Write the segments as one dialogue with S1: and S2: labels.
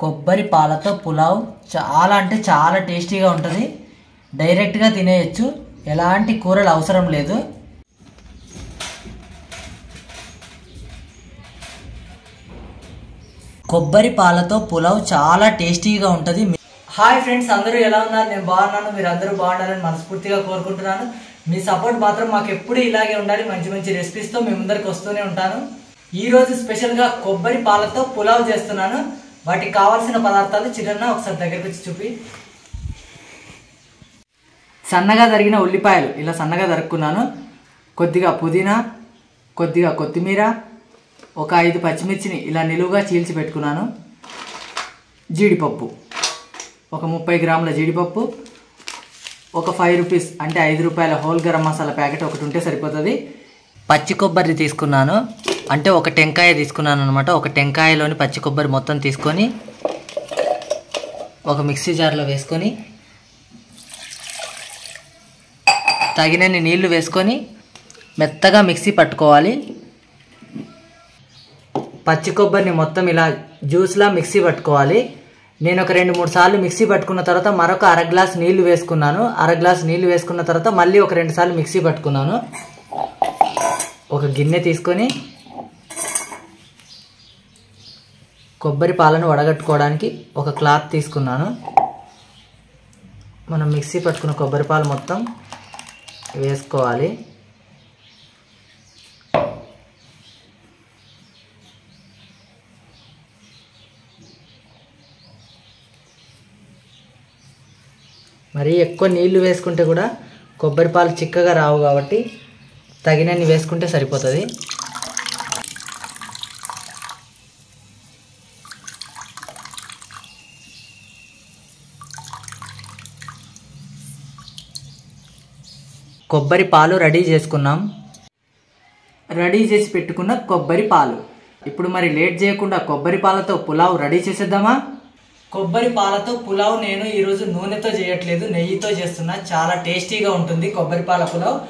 S1: కొబ్బరి పాలతో పులావ్ చాలా అంటే చాలా టేస్టీగా ఉంటుంది. డైరెక్ట్గా తినేయచ్చు. ఎలాంటి కూరలు అవసరం లేదు. కొబ్బరి పాలతో పులావ్ చాలా టేస్టీగా ఉంటుంది. హాయ్ ఫ్రెండ్స్ అందరూ ఎలా ఉన్నారు? నేను బాగున్నాను. మీరు అందరూ బాగుండాలని మనస్ఫూర్తిగా కోరుకుంటున్నాను. మీ సపోర్ట్ మాత్రం మాకు ఎప్పుడూ ఇలాగే ఉండాలి. మంచి మంచి రెసిపీస్తో మీ ముందరికి వస్తూనే ఉంటాను. ఈరోజు స్పెషల్గా కొబ్బరి పాలతో పులావ్ చేస్తున్నాను. వాటికి కావాల్సిన పదార్థాలు చిన్న ఒకసారి దగ్గరికి వచ్చి చూపి. సన్నగా తరిగిన ఉల్లిపాయలు ఇలా సన్నగా తరుక్కున్నాను కొద్దిగా పుదీనా కొద్దిగా కొత్తిమీర ఒక ఐదు పచ్చిమిర్చిని ఇలా నిలువుగా చీల్చి పెట్టుకున్నాను. జీడిపప్పు ఒక ముప్పై గ్రాముల జీడిపప్పు ఒక ఫైవ్ రూపీస్ అంటే ఐదు రూపాయల హోల్ గరం మసాలా ప్యాకెట్ ఒకటి ఉంటే సరిపోతుంది. పచ్చి కొబ్బరి తీసుకున్నాను. అంటే ఒక టెంకాయ తీసుకున్నాను అనమాట ఒక టెంకాయలోని పచ్చి కొబ్బరి మొత్తం తీసుకొని ఒక మిక్సీ జార్లో వేసుకొని తగినన్ని నీళ్ళు వేసుకొని మెత్తగా మిక్సీ పట్టుకోవాలి. పచ్చి కొబ్బరిని మొత్తం ఇలా జ్యూస్లా మిక్సీ పట్టుకోవాలి. నేను ఒక రెండు మూడు సార్లు మిక్సీ పట్టుకున్న తర్వాత మరొక అర గ్లాస్ నీళ్ళు వేసుకున్నాను. అర గ్లాస్ నీళ్ళు వేసుకున్న తర్వాత మళ్ళీ ఒక రెండు సార్లు మిక్సీ పట్టుకున్నాను. ఒక గిన్నె తీసుకొని కొబ్బరి పాలను వడగట్టుకోవడానికి ఒక క్లాత్ తీసుకున్నాను. మనం మిక్సీ పట్టుకున్న కొబ్బరి పాలు మొత్తం వేసుకోవాలి. మరి ఎక్కువ నీళ్ళు వేసుకుంటే కూడా కొబ్బరి పాలు చిక్కగా రావు కాబట్టి తగినన్ని వేసుకుంటే సరిపోతుంది. కొబ్బరి పాలు రెడీ చేసుకున్నాం. రెడీ చేసి పెట్టుకున్న కొబ్బరి పాలు. ఇప్పుడు మరి లేట్ చేయకుండా కొబ్బరి పాలతో పులావ్ రెడీ చేసేద్దామా? కొబ్బరి పాలతో పులావ్ నేను ఈరోజు నూనెతో చేయట్లేదు నెయ్యితో చేస్తున్నా. చాలా టేస్టీగా ఉంటుంది కొబ్బరి పాల పులావ్.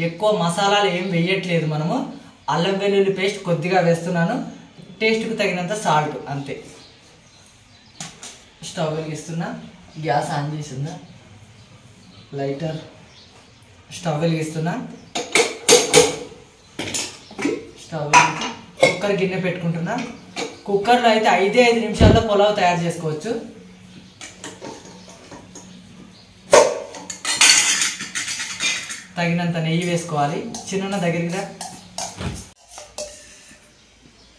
S1: ఎక్కువ మసాలాలు ఏం వేయట్లేదు మనము. అల్లం వెల్లుల్లి పేస్ట్ కొద్దిగా వేస్తున్నాను. టేస్ట్కు తగినంత సాల్ట్ అంతే. స్టవ్ వెలిగిస్తున్నా. గ్యాస్ ఆన్ చేసిందా? లైటర్. స్టవ్ వెలిగిస్తున్నా. స్టవ్ కుక్కర్ గిన్నె పెట్టుకుంటున్నా. కుక్కర్లో అయితే ఐదే ఐదు నిమిషాల్లో పులావ్ తయారు చేసుకోవచ్చు. తగినంత నెయ్యి వేసుకోవాలి. చిన్న దగ్గరగా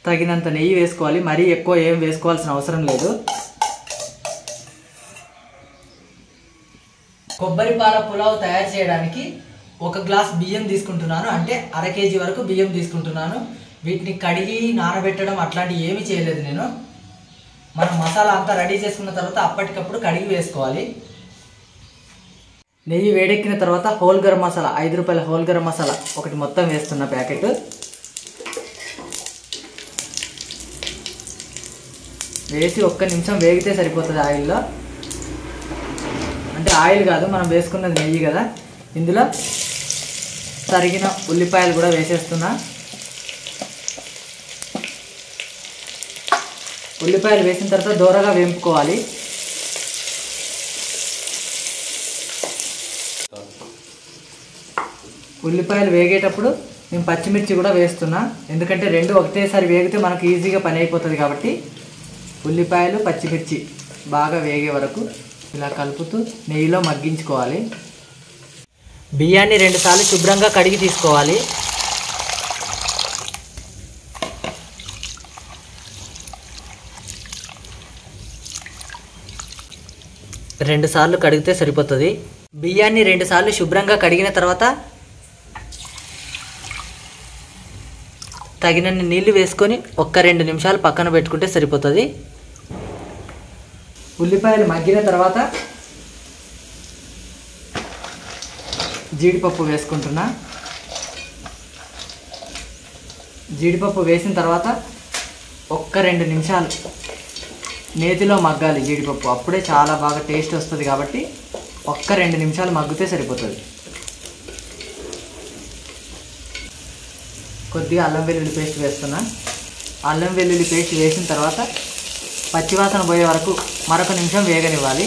S1: తగినంత నెయ్యి వేసుకోవాలి. మరీ ఎక్కువ ఏం వేసుకోవాల్సిన అవసరం లేదు. కొబ్బరి పాల పులావ్ తయారు చేయడానికి ఒక గ్లాస్ బియ్యం తీసుకుంటున్నాను. అంటే అర కేజీ వరకు బియ్యం తీసుకుంటున్నాను. వీటిని కడిగి నానబెట్టడం అట్లాంటివి ఏమీ చేయలేదు నేను. మనం మసాలా అంతా రెడీ చేసుకున్న తర్వాత అప్పటికప్పుడు కడిగి వేసుకోవాలి. నెయ్యి వేడెక్కిన తర్వాత హోల్ గరం మసాలా ఐదు రూపాయల హోల్ గరం మసాలా ఒకటి మొత్తం వేస్తున్న ప్యాకెట్. వేసి ఒక్క నిమిషం వేగితే సరిపోతుంది ఆయిల్లో. అంటే ఆయిల్ కాదు మనం వేసుకున్నది నెయ్యి కదా. ఇందులో తరిగిన ఉల్లిపాయలు కూడా వేసేస్తున్నా. ఉల్లిపాయలు వేసిన తర్వాత దూరగా వేంపుకోవాలి. ఉల్లిపాయలు వేగేటప్పుడు నేను పచ్చిమిర్చి కూడా వేస్తున్నా. ఎందుకంటే రెండు ఒకటేసారి వేగితే మనకు ఈజీగా పని అయిపోతుంది కాబట్టి ఉల్లిపాయలు పచ్చిమిర్చి బాగా వేగే వరకు ఇలా కలుపుతూ నెయ్యిలో మగ్గించుకోవాలి. బియ్యాన్ని రెండుసార్లు శుభ్రంగా కడిగి తీసుకోవాలి. రెండు సార్లు కడిగితే సరిపోతుంది. బియ్యాన్ని రెండు సార్లు శుభ్రంగా కడిగిన తర్వాత తగినన్ని నీళ్ళు వేసుకొని ఒక్క రెండు నిమిషాలు పక్కన పెట్టుకుంటే సరిపోతుంది. ఉల్లిపాయలు మగ్గిన తర్వాత జీడిపప్పు వేసుకుంటున్నా. జీడిపప్పు వేసిన తర్వాత ఒక్క రెండు నిమిషాలు నేతిలో మగ్గాలి జీడిపప్పు. అప్పుడే చాలా బాగా టేస్ట్ వస్తుంది కాబట్టి ఒక్క రెండు నిమిషాలు మగ్గితే సరిపోతుంది. కొద్దిగా అల్లం వెల్లుల్లి పేస్ట్ వేస్తున్నా. అల్లం వెల్లుల్లి పేస్ట్ వేసిన తర్వాత పచ్చివాసన పోయే వరకు మరొక నిమిషం వేగనివ్వాలి.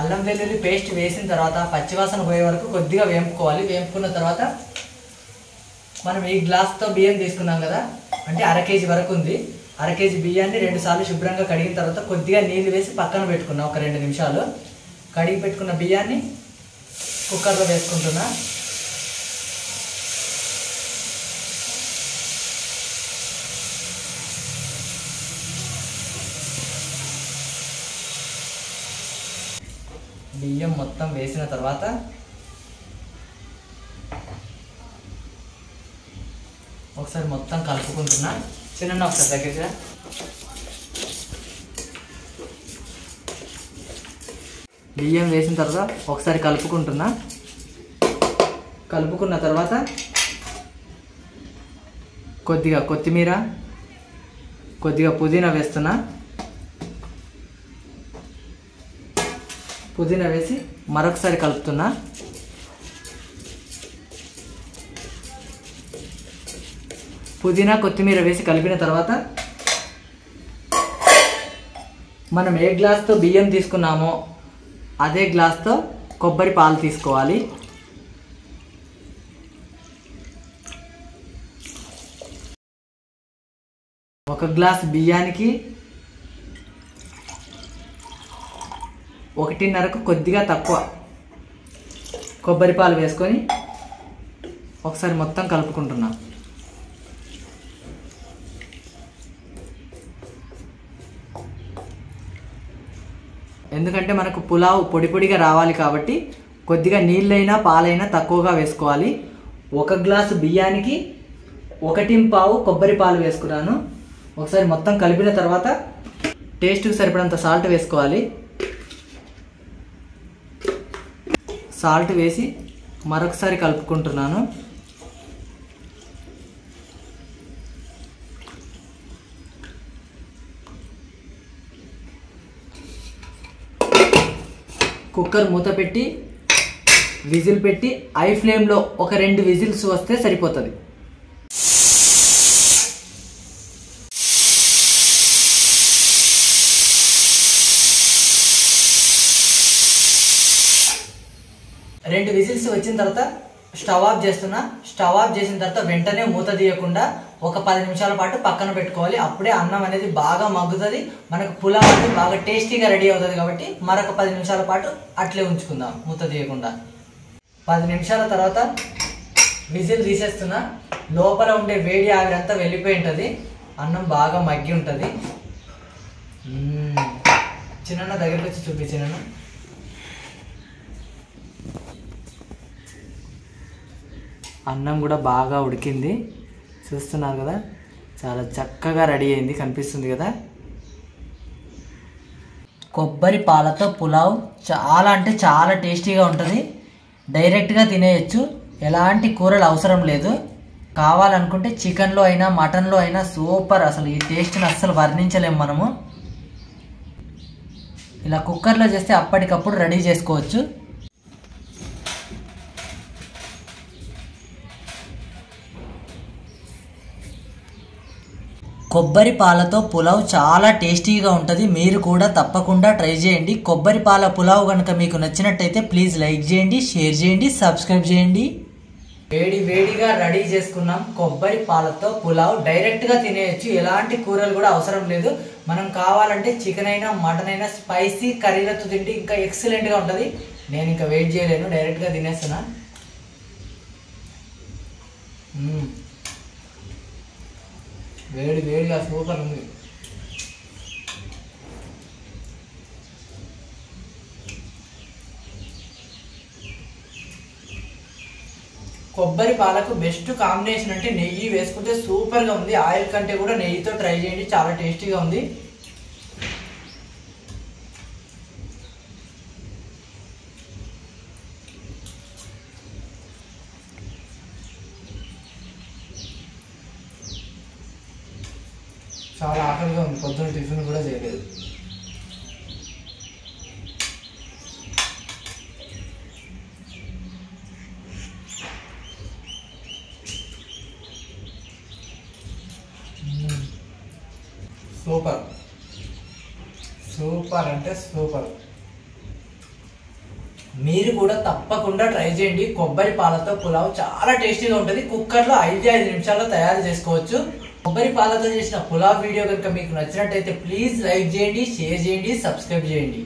S1: అల్లం వెల్లుల్లి పేస్ట్ వేసిన తర్వాత పచ్చివాసన పోయే వరకు కొద్దిగా వేంపుకోవాలి. వేంపుకున్న తర్వాత మనం ఈ గ్లాస్తో బియ్యం తీసుకున్నాం కదా అంటే అర కేజీ వరకు ఉంది. అర కేజీ బియ్యాన్ని రెండు సార్లు శుభ్రంగా కడిగిన తర్వాత కొద్దిగా నీళ్ళు వేసి పక్కన పెట్టుకున్నాం ఒక రెండు నిమిషాలు. కడిగి పెట్టుకున్న బియ్యాన్ని కుక్కర్లో వేసుకుంటున్నా. బియ్యం మొత్తం వేసిన తర్వాత ఒకసారి మొత్తం కలుపుకుంటున్నా. చిన్న ఒకసారి దగ్గరగా. బియ్యం వేసిన తర్వాత ఒకసారి కలుపుకుంటున్నా. కలుపుకున్న తర్వాత కొద్దిగా కొత్తిమీర కొద్దిగా పుదీనా వేస్తున్నా. పుదీనా వేసి మరొకసారి కలుపుతున్నా. పుదీనా కొత్తిమీర వేసి కలిపిన తర్వాత మనం ఏ గ్లాస్తో బియ్యం తీసుకున్నామో అదే గ్లాస్తో కొబ్బరి పాలు తీసుకోవాలి. ఒక గ్లాస్ బియ్యానికి ఒకటిన్నరకు కొద్దిగా తక్కువ కొబ్బరి పాలు వేసుకొని ఒకసారి మొత్తం కలుపుకుంటున్నా. ఎందుకంటే మనకు పులావ్ పొడి పొడిగా రావాలి కాబట్టి కొద్దిగా నీళ్ళైనా పాలైనా తక్కువగా వేసుకోవాలి. ఒక గ్లాసు బియ్యానికి ఒకటి పావు కొబ్బరి పాలు వేసుకున్నాను. ఒకసారి మొత్తం కలిపిన తర్వాత టేస్ట్కి సరిపడంత సాల్ట్ వేసుకోవాలి. సాల్ట్ వేసి మరొకసారి కలుపుకుంటున్నాను. కుక్కర్ మూత పెట్టి విజిల్ పెట్టి ఐ ఫ్లేమ్లో ఒక రెండు విజిల్స్ వస్తే సరిపోతుంది. రెండు విజిల్స్ వచ్చిన తర్వాత స్టవ్ ఆఫ్ చేస్తున్నా. స్టవ్ ఆఫ్ చేసిన తర్వాత వెంటనే మూత తీయకుండా ఒక పది నిమిషాల పాటు పక్కన పెట్టుకోవాలి. అప్పుడే అన్నం అనేది బాగా మగ్గుతుంది. మనకు పులావ్ అనేది బాగా టేస్టీగా రెడీ అవుతుంది కాబట్టి మరొక పది నిమిషాల పాటు అట్లే ఉంచుకుందాం మూత తీయకుండా. పది నిమిషాల తర్వాత విజిల్ తీసేస్తున్నా. లోపల ఉండే వేడి ఆవిరంతా వెళ్ళిపోయి ఉంటుంది. అన్నం బాగా మగ్గి ఉంటుంది. చిన్న దగ్గరికి వచ్చి చూపించినాను అన్నం కూడా బాగా ఉడికింది. చూస్తున్నారు కదా? చాలా చక్కగా రెడీ అయింది కనిపిస్తుంది కదా? కొబ్బరి పాలతో పులావ్ చాలా అంటే చాలా టేస్టీగా ఉంటుంది. డైరెక్ట్గా తినేయచ్చు. ఎలాంటి కూరలు అవసరం లేదు. కావాలనుకుంటే చికెన్లో అయినా మటన్లో అయినా సూపర్ అసలు. ఈ టేస్ట్ని అస్సలు వర్ణించలేము మనము. ఇలా కుక్కర్లో చేస్తే అప్పటికప్పుడు రెడీ చేసుకోవచ్చు. కొబ్బరి పాలతో పులావ్ చాలా టేస్టీగా ఉంటుంది. మీరు కూడా తప్పకుండా ట్రై చేయండి. కొబ్బరి పాల పులావ్ కనుక మీకు నచ్చినట్టయితే ప్లీజ్ లైక్ చేయండి షేర్ చేయండి సబ్స్క్రైబ్ చేయండి. వేడి వేడిగా రెడీ చేసుకున్నాం. కొబ్బరి పాలతో పులావ్ డైరెక్ట్గా తినేయచ్చు. ఎలాంటి కూరలు కూడా అవసరం లేదు. మనం కావాలంటే చికెన్ అయినా మటన్ అయినా స్పైసీ కర్రీలతో తింటే ఇంకా ఎక్సలెంట్గా ఉంటుంది. నేను ఇంకా వెయిట్ చేయలేను. డైరెక్ట్గా తినేస్తున్నాను వేడి వేడిగా సూపర్ ఉంది. కొబ్బరి పాలకు బెస్ట్ కాంబినేషన్ అంటే నెయ్యి వేసుకుంటే సూపర్గా ఉంది. ఆయిల్ కంటే కూడా నెయ్యితో ట్రై చేయండి. చాలా టేస్టీగా ఉంది. చాలా ఆకలిగా ఉంది. పొద్దున్న టిఫిన్ కూడా చేయలేదు. సూపర్. సూపర్ అంటే సూపర్. మీరు కూడా తప్పకుండా ట్రై చేయండి. కొబ్బరి పాలతో పులావ్ చాలా టేస్టీగా ఉంటుంది. కుక్కర్లో ఐదు ఐదు నిమిషాల్లో తయారు చేసుకోవచ్చు. కొబ్బరి పాలతో చేసిన పులావ్ వీడియో కనుక మీకు నచ్చినట్టయితే ప్లీజ్ లైక్ చేయండి షేర్ చేయండి సబ్స్క్రైబ్ చేయండి.